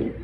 Sim.